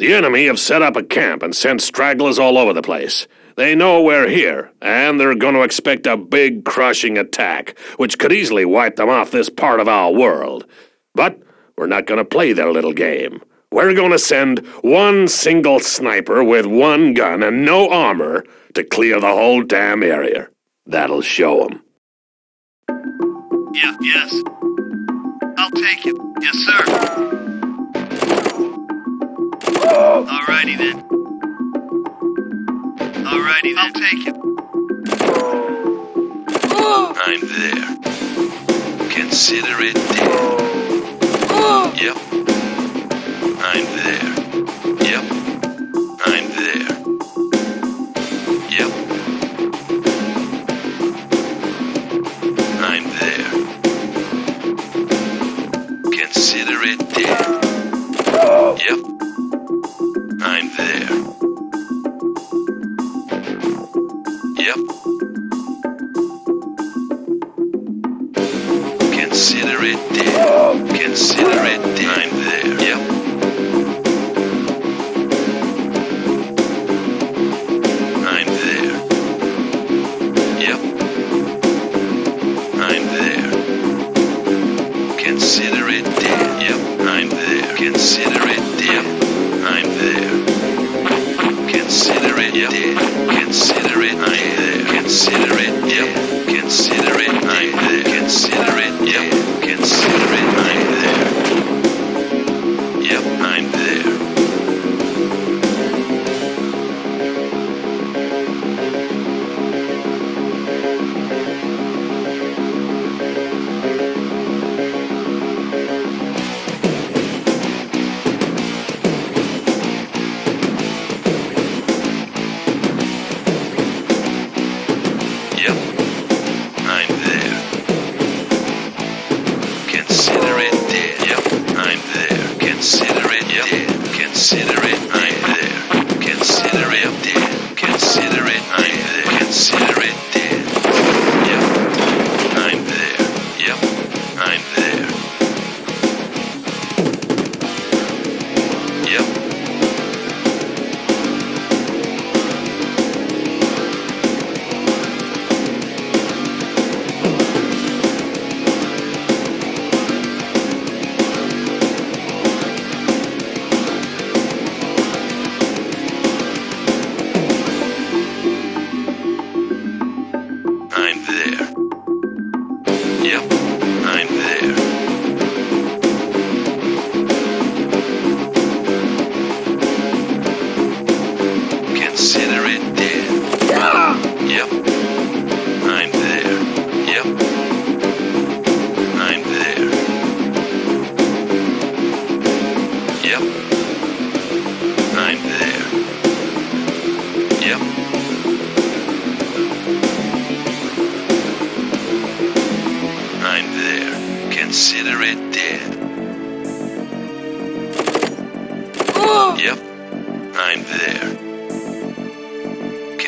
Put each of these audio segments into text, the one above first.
The enemy have set up a camp and sent stragglers all over the place. They know we're here, and they're going to expect a big, crushing attack, which could easily wipe them off this part of our world. But we're not going to play their little game. We're going to send one single sniper with one gun and no armor to clear the whole damn area. That'll show them. Yeah, yes. I'll take it. Yes, sir. Alrighty then. Alrighty then. I'll take it. I'm there. Consider it dead.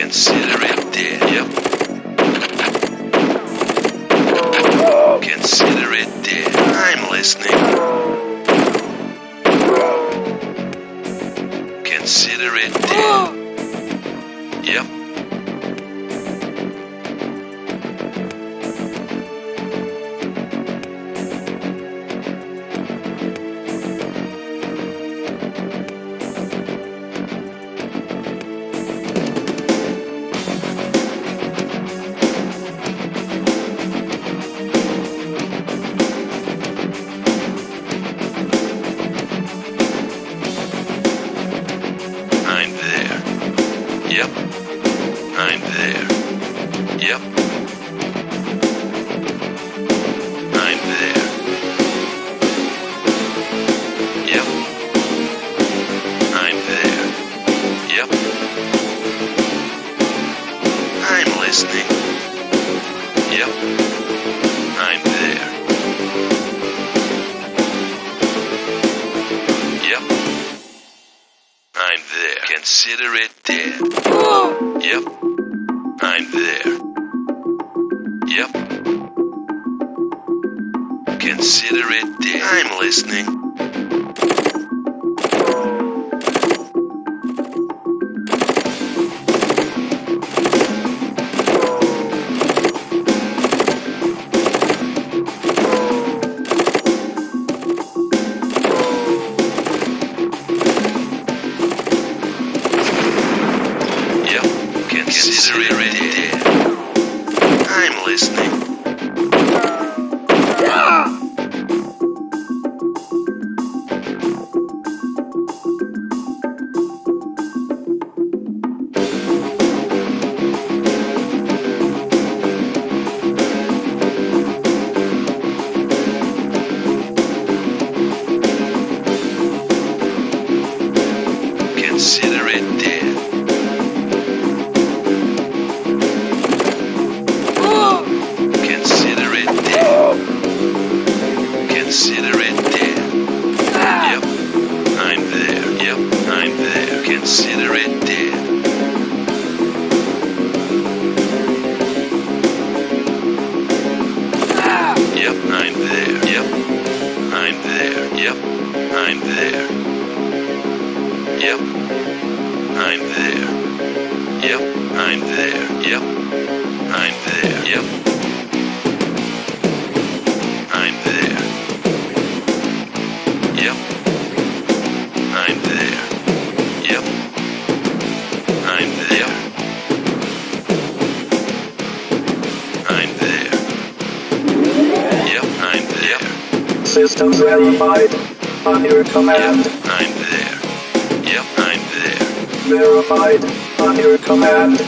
Consider it dead. Yep. Consider it dead. I'm listening. Consider it dead. and 10. Systems verified. On your command. Yep. I'm there. Yep, I'm there. Verified. On your command.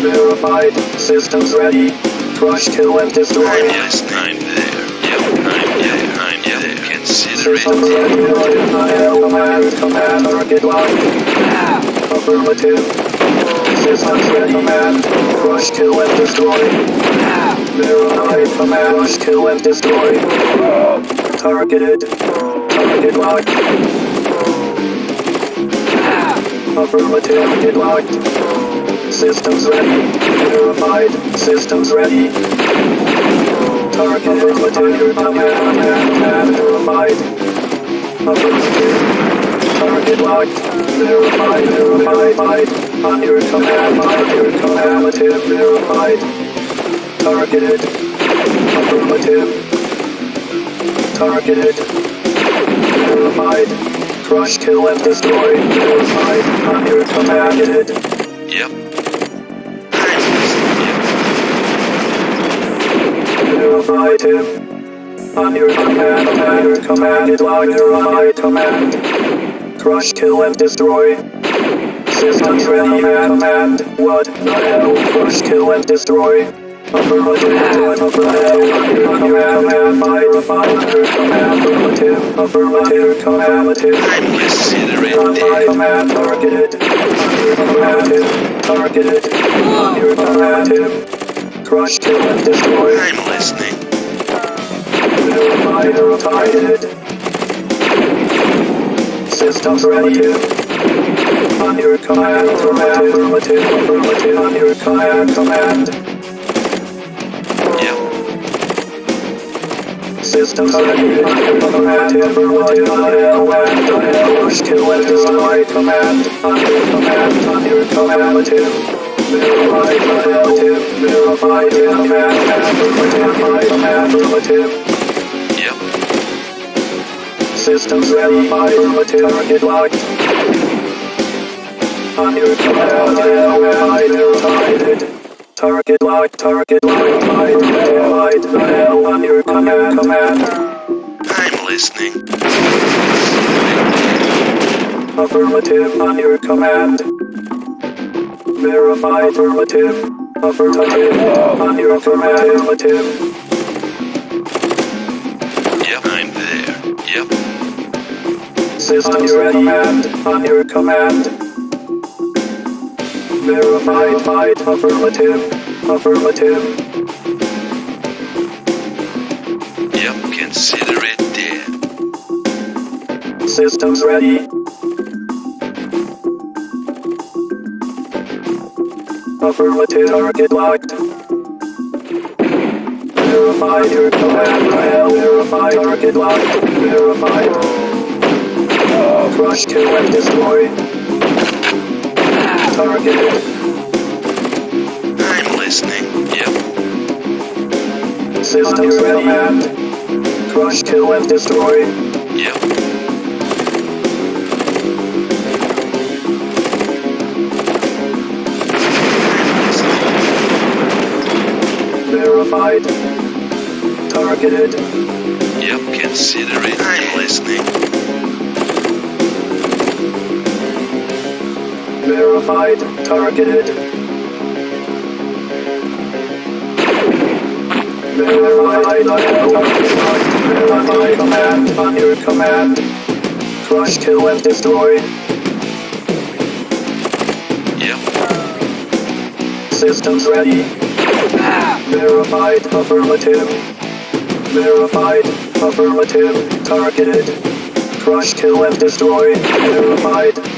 Verified. Systems ready. Crush, kill, and destroy. Yes, I'm there. Yep, I'm there. I'm there. Consider Systems it. ready. On your command. Command. Target locked. Affirmative. Ready. Command. Crush, kill, and destroy. Verified. Command. Crush, kill, and destroy. Targeted. Target locked. Affirmative. Target locked. Systems ready. Verified. Systems ready. Target affirmative. Command. Command. Verified. Affirmative. Target locked. Verified. Verified. On under command. Under command. Miracle Allied. Targeted. Affirmative. Targeted. Purified. Crush, kill, and destroy. Purified. Miracle command. Yep. Purified him. On Under command, Under command, Under my command. Crush, kill, and destroy. This is untrained and what I kill and destroy. Affirmative, affirmative, command, mind, monitor, command, affirmative, affirmative, combative. Incinerate, command, targeted, combative, targeted, under combative. Crush, kill and destroy. I'm listening. Fighter, targeted. Systems ready. On your command, command, affirmative, affirmative, on your command, command. Ready. On your command, affirmative, on your command, command, push, kill, and destroy, command. On your command, on your command, Verified, affirmative, verified, command, affirmative, command, affirmative. Systems ready, affirmative, target locked. On your. Target locked, target locked, verified, verified, on your command, command. I'm listening. Affirmative, on your command. Verify affirmative, affirmative, on your affirmative. Yep. I'm there. Yep. Systems ready, command, on your command. Verified, fight, affirmative, affirmative. Yep. Consider it dead. Systems ready. Affirmative, target locked. Verified, your command, file, verified, target locked, verified. Crush, kill, and destroy. Targeted. I'm listening. Yep. Systems ready. Command. Crush, kill, and destroy. Yep. Verified. Targeted. Yep. Consider it. I'm listening. Verified. Targeted. Verified. Verify command on your command. Crush, kill, and destroy. Yep. Systems ready. Verified affirmative. Verified affirmative. Targeted. Crush, kill, and destroy. Verified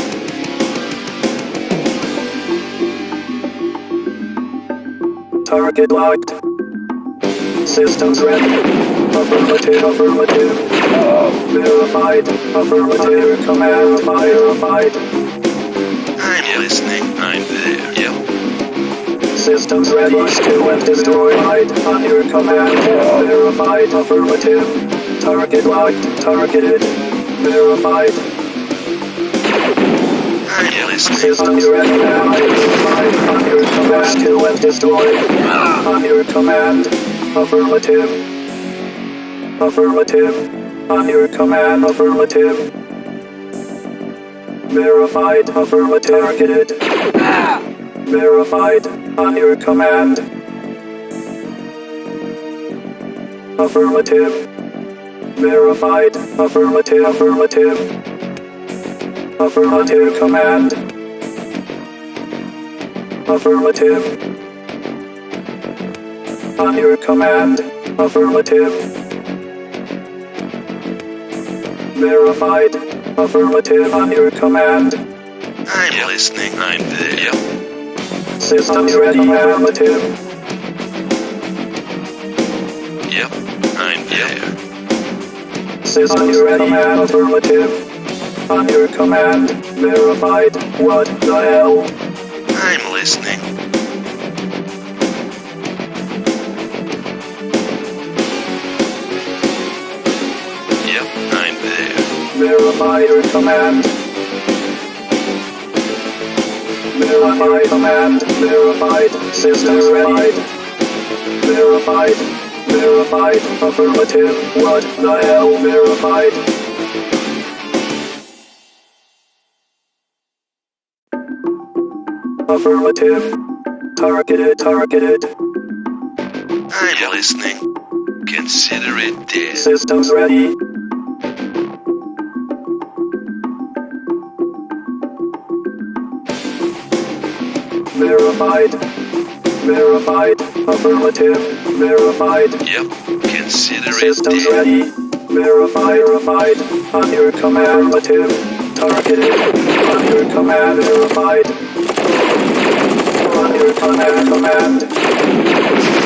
Target locked. Systems ready. Affirmative. Affirmative. Verified. Affirmative. Command. Verified. I'm listening. I'm there. Yep. Systems ready. Kill, and destroy. On your command. Verified. Affirmative. Target locked. Targeted. Verified. Systems ready. On your command. Kill and destroy. On your command. Affirmative. Affirmative. On your command. Affirmative. Verified. Affirmative. Targeted. Verified. On your command. Affirmative. Verified. Affirmative. Affirmative. Affirmative command. Affirmative. On your command. Affirmative. Verified. Affirmative on your command. I'm listening. I'm there. Yep. Systems ready. Affirmative. Yep. I'm there. Systems ready. Affirmative. On your command. Verified. What the hell? I'm listening. Yep. I'm there. Verify your command. Verify command. Verified. Systems ready. Verified. Verified. Affirmative. What the hell? Verified. Affirmative. Targeted. Targeted. I'm listening. Consider it dead. Systems ready. Verified. Verified. Affirmative. Verified. Yep. Consider it Systems ready. Verify. Verified. On your command. Affirmative. Targeted. On your command. Verified. Come on your command. Command.